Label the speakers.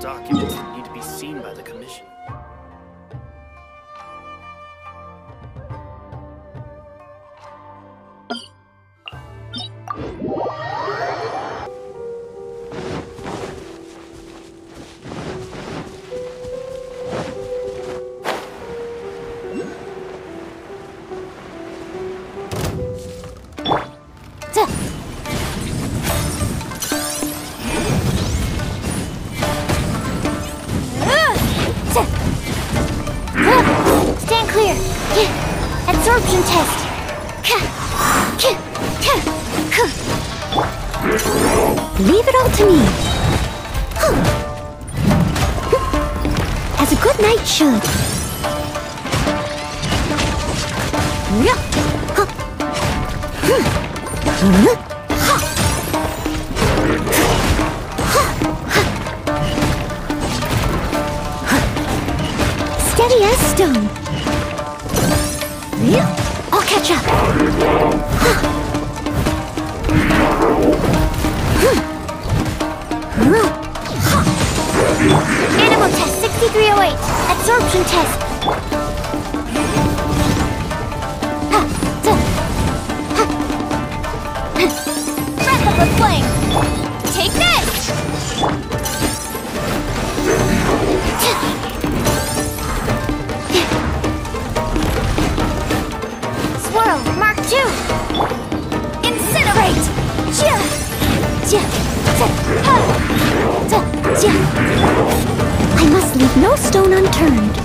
Speaker 1: documents that need to be seen by the Commission.
Speaker 2: Absorption test. Leave it all to me. As a good knight should. Steady as stone. I'll catch up. Animal test 6308. Absorption test. I must leave no stone unturned.